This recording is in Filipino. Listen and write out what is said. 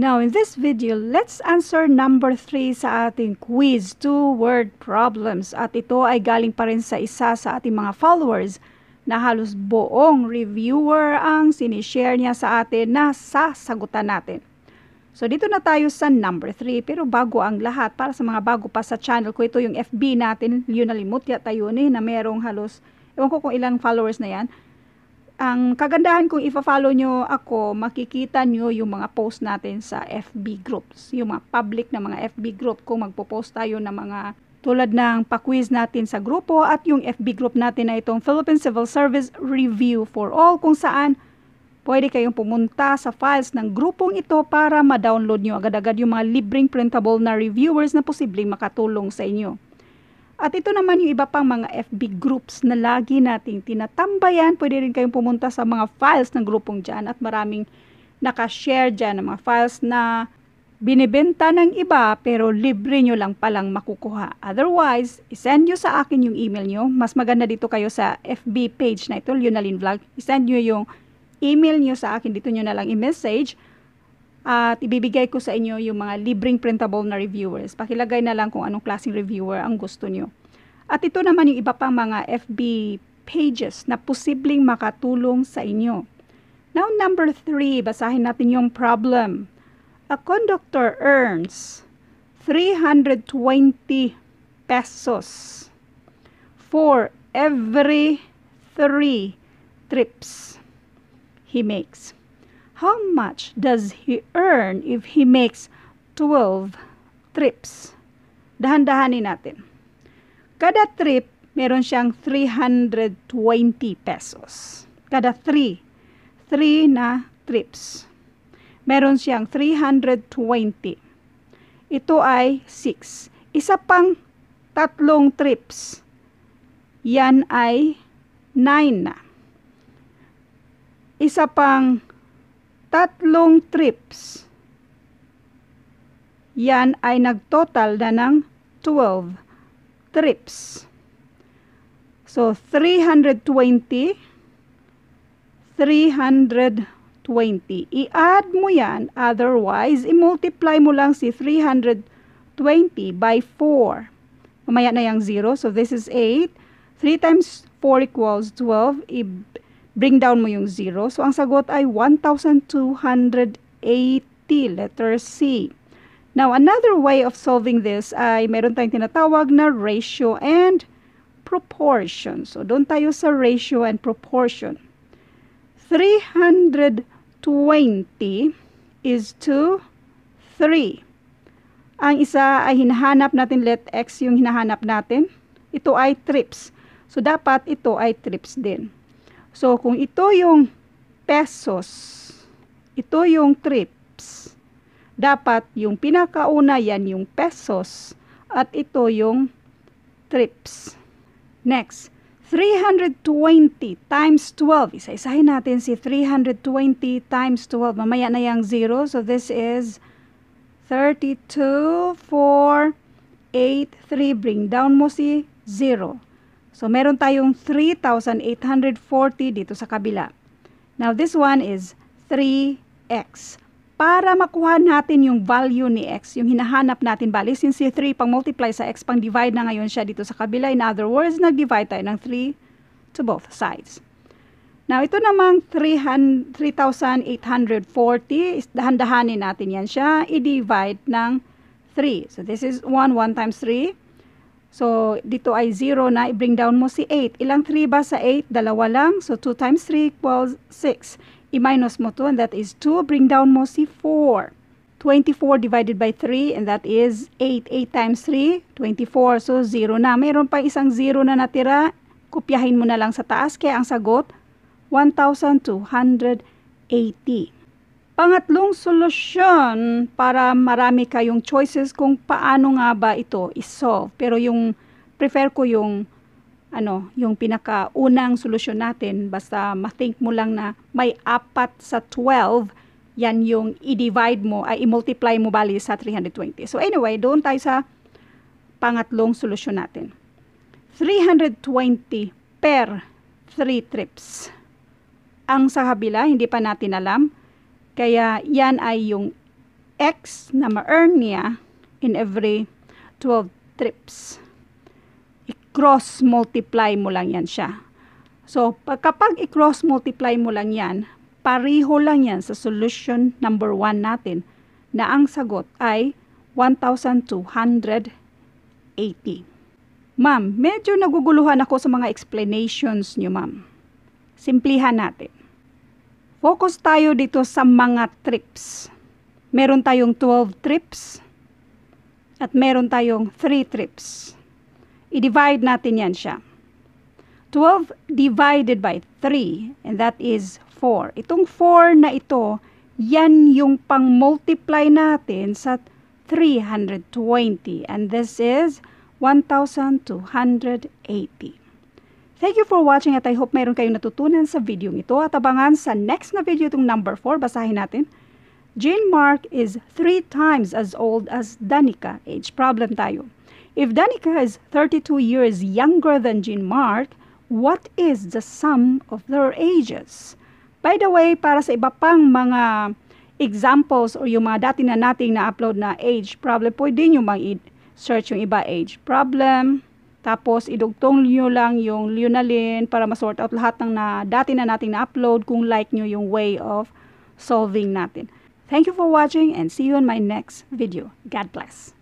Now, in this video, let's answer number 3 sa ating quiz, two-word problems. At ito ay galing pa rin sa isa sa ating mga followers na halos buong reviewer ang sinishare niya sa atin na sasagutan natin. So, dito na tayo sa number 3. Pero bago ang lahat, para sa mga bago pa sa channel ko, ito yung FB natin, yun nalimutya tayo ni, na merong halos, ewan ko kung ilang followers na yan, ang kagandahan kung ifa-follow nyo ako, makikita nyo yung mga post natin sa FB groups. Yung mga public na mga FB group kung magpo-post tayo ng mga tulad ng pa-quiz natin sa grupo at yung FB group natin na itong Philippine Civil Service Review for All kung saan pwede kayong pumunta sa files ng grupong ito para ma-download nyo agad-agad yung mga libreng printable na reviewers na posibleng makatulong sa inyo. At ito naman yung iba pang mga FB groups na lagi nating tinatambayan. Pwede rin kayong pumunta sa mga files ng grupong dyan at maraming nakashare dyan ng mga files na binibenta ng iba pero libre nyo lang palang makukuha. Otherwise, isend nyo sa akin yung email nyo. Mas maganda dito kayo sa FB page na ito, Lunalin Vlog. Isend nyo yung email nyo sa akin. Dito nyo na lang i-message at ibibigay ko sa inyo yung mga libreng printable na reviewers. Pakilagay na lang kung anong klaseng reviewer ang gusto nyo. At ito naman yung iba pang mga FB pages na posibleng makatulong sa inyo. Now, number three, basahin natin yung problem. A conductor earns 320 pesos for every three trips he makes. How much does he earn if he makes 12 trips? Dahan-dahanin natin. Kada trip, meron siyang 320 pesos. Kada 3. 3 na trips. Meron siyang 320. Ito ay 6. Isa pang tatlong trips. Yan ay 9 na. Isa pang tatlong trips. Yan ay nagtotal na ng 12 trips. So, 320, 320. I-add mo yan, otherwise, i-multiply mo lang si 320 by 4. Mamaya na yung 0, so this is 8. 3 times 4 equals 12. I bring down mo yung 0. So, ang sagot ay 1,280, letter C. Now, another way of solving this ay meron tayong tinatawag na ratio and proportion. So, doon tayo sa ratio and proportion. 320 is to 3. Ang isa ay hinahanap natin, let x yung hinahanap natin. Ito ay trips. So, dapat ito ay trips din. So, kung ito yung pesos, ito yung trips, dapat yung pinakauna yan yung pesos at ito yung trips. Next, 320 times 12. Isa-isahin natin si 320 times 12. Mamaya na yung 0. So, this is 32, 4, 8, 3. Bring down mo si 0. So, meron tayong 3,840 dito sa kabila. Now, this one is 3x. Para makuha natin yung value ni x, yung hinahanap natin, bali, since si 3 pang multiply sa x, pang divide na ngayon siya dito sa kabila. In other words, nag-divide tayo ng 3 to both sides. Now, ito namang 3,840, dahan-dahanin natin yan siya, i-divide ng 3. So, this is 1, 1 times 3. So, dito ay 0 na, i-bring down mo si 8. Ilang 3 ba sa 8? Dalawa lang. So, 2 times 3 equals 6. I-minus mo 2 and that is 2. Bring down mo si 4. 24 divided by 3 and that is 8. 8 times 3, 24. So, 0 na. Mayroon pa isang 0 na natira. Kopyahin mo na lang sa taas. Kaya ang sagot, 1,280. Pangatlong solusyon para marami kayong choices kung paano nga ba ito isolve. Pero yung prefer ko yung ano, yung pinakaunang solusyon natin basta ma-think mo lang na may apat sa 12 yan yung i-divide mo ay i-multiply mo bali sa 320. So anyway, doon tayo sa pangatlong solusyon natin. 320 per 3 trips. Ang sa kabila, hindi pa natin alam kaya yan ay yung X na ma-earn niya in every 12 trips. I-cross multiply mo lang yan siya. So, pag- kapag i-cross multiply mo lang yan, pariho lang yan sa solution number 1 natin na ang sagot ay 1,280. Ma'am, medyo naguguluhan ako sa mga explanations niyo, ma'am. Simplihan natin. Focus tayo dito sa mga trips. Meron tayong 12 trips at meron tayong 3 trips. I-divide natin yan siya. 12 divided by 3 and that is 4. Itong 4 na ito, yan yung pang-multiply natin sa 320 and this is 1,280. Thank you for watching at I hope mayroon kayong natutunan sa video ito at abangan sa next na video itong number 4. Basahin natin. Jane Mark is three times as old as Danica. Age problem tayo. If Danica is 32 years younger than Jean Mark, what is the sum of their ages? By the way, para sa iba pang mga examples or yung mga dati na nating na-upload na age problem, pwede nyo mang search yung iba age problem. Tapos, idugtong nyo lang yung Lunalin para ma-sort out lahat ng na, dati na nating na-upload kung like nyo yung way of solving natin. Thank you for watching and see you in my next video. God bless.